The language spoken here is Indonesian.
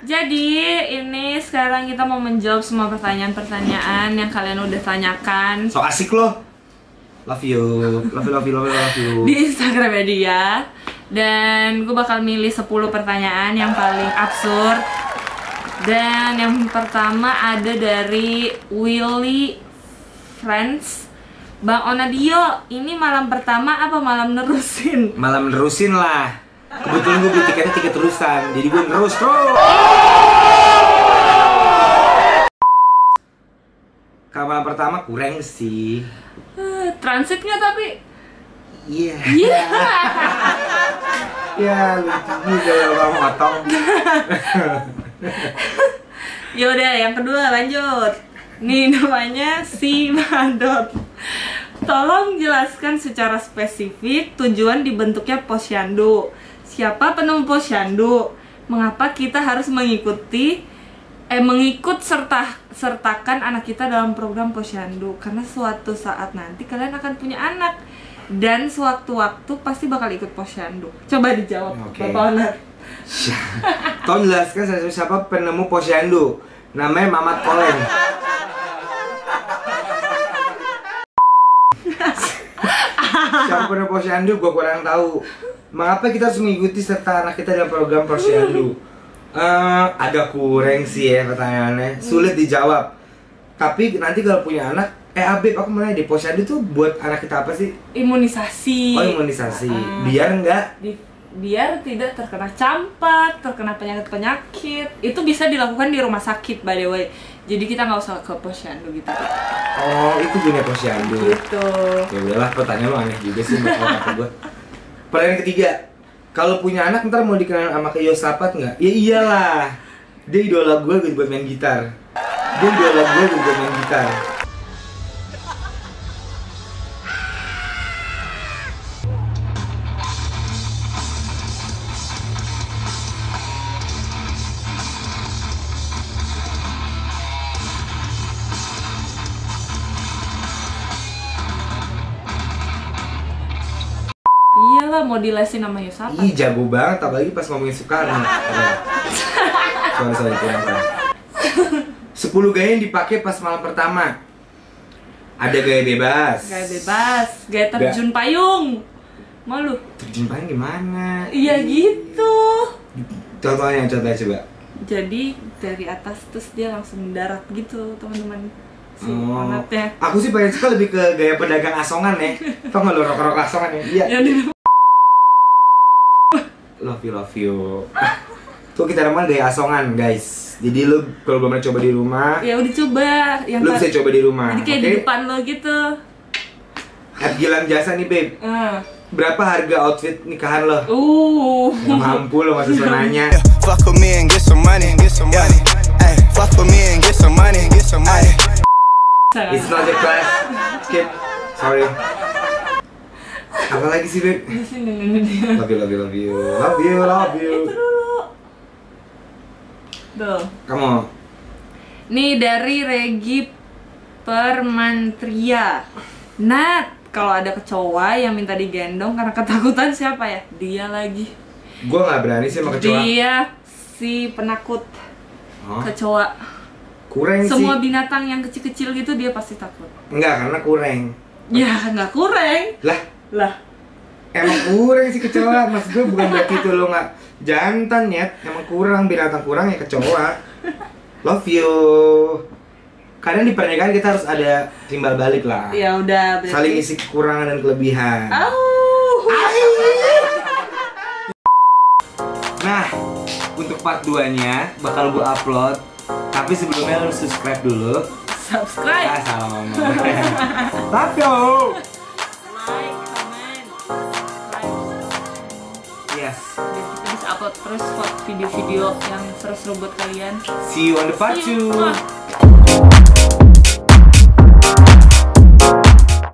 Jadi ini sekarang kita mau menjawab semua pertanyaan-pertanyaan yang kalian udah tanyakan so asik lo. Love you. Love you, love you, love you, love you. di Instagramnya dia. Dan gue bakal milih 10 pertanyaan yang paling absurd. Dan yang pertama ada dari Willy Friends. Bang Onadio, ini malam pertama apa malam nerusin? Malam nerusin lah. Kebetulan gue beli tiketnya tiket terusan, jadi gue nerus terus. Kalau malam pertama kurang sih. Eh, Transit nggak tapi? Iya. Iya. Ya lucu juga ya lo motong. Yaudah, yang kedua lanjut. Nih namanya si Madot. Tolong jelaskan secara spesifik tujuan dibentuknya posyandu. Siapa penemu posyandu? Mengapa kita harus mengikuti eh mengikut serta sertakan anak kita dalam program posyandu? Karena suatu saat nanti kalian akan punya anak dan sewaktu-waktu pasti bakal ikut posyandu. Coba dijawab, Oke. Bapak Onar. Tolong jelaskan siapa, siapa penemu posyandu. Namanya Mamat Koleng. siapa penemu posyandu gue kurang tahu. Mengapa kita harus mengikuti serta anak kita dalam program posyandu? Eh, ada kurang sih ya pertanyaannya. Sulit dijawab. Tapi nanti kalau punya anak, eh Abib aku mau nanya di posyandu tuh buat anak kita apa sih? Imunisasi. Oh imunisasi. Ah. Biar enggak Di- biar tidak terkena campak, terkena penyakit-penyakit. Itu bisa dilakukan di rumah sakit by the way. Jadi kita nggak usah ke posyandu gitu. Oh, itu punya posyandu. Gitu. Ya udahlah, pertanyaan lo aneh juga sih menurut kata gue. Pertanyaan ketiga, kalau punya anak ntar mau dikenal sama ke Yosapat nggak? Ya iyalah, dia idola gue buat main gitar. Dia idola gue buat main gitar. Mau dilesin sama Yosapa. Ih jago banget, apalagi pas ngomongin Soekarno. Sorry sorry kurang. Sepuluh gaya yang dipakai pas malam pertama. Ada gaya bebas. Gaya bebas, gaya terjun payung. Malu. Terjun payung gimana? Iya gitu. Contohnya contohnya coba. Jadi dari atas terus dia langsung mendarat gitu teman-teman. Si Oh. Aku sih paling suka lebih ke gaya pedagang asongan ya. Tau nggak lo rok-rok asongan ya? Iya. Love you, love you. Tuh kita namanya gaya asongan guys. Jadi lu kalau belum pernah coba di rumah, ya udah coba yang lu bisa coba di rumah. Jadi kayak oke? di depan lo gitu. At Gilang Jasa nih babe. Ah. Berapa harga outfit nikahan lo? Uh. Ya mampu lo masa nanya. Fuck with me and get some money, get some money. Ay, fuck with me and get some money, get some money. It's not your class. Skip. Sorry. Apa lagi sih babe? Di sini. Love you, love you, love you, love you, love you. Itu dulu. Tuh. Kamu Nih dari Regi Permantria. Nat, kalau ada kecoa yang minta digendong karena ketakutan siapa ya? Dia lagi. gue nggak berani sih sama kecoa. Dia si penakut Oh, kecoa. kurang sih. Semua binatang yang kecil-kecil gitu dia pasti takut. Enggak, karena kurang. Ya, nggak kurang. Lah, Lah, emang kurang sih kecoa. Mas gue bukan berarti itu lo nggak jantan ya. Emang kurang binatang kurang ya kecoa. Love you. Kadang di pernikahan kita harus ada timbal balik lah. ya udah berarti. Saling isi kekurangan dan kelebihan. Au. Nah, untuk part 2-nya bakal gue upload. Tapi sebelumnya lo subscribe dulu. Subscribe. Ah, salah ngomong. Love you. Like, Yes. Biar kita bisa upload terus video-video yang seru-seru buat kalian. See you on the part See you. 2. Mwah.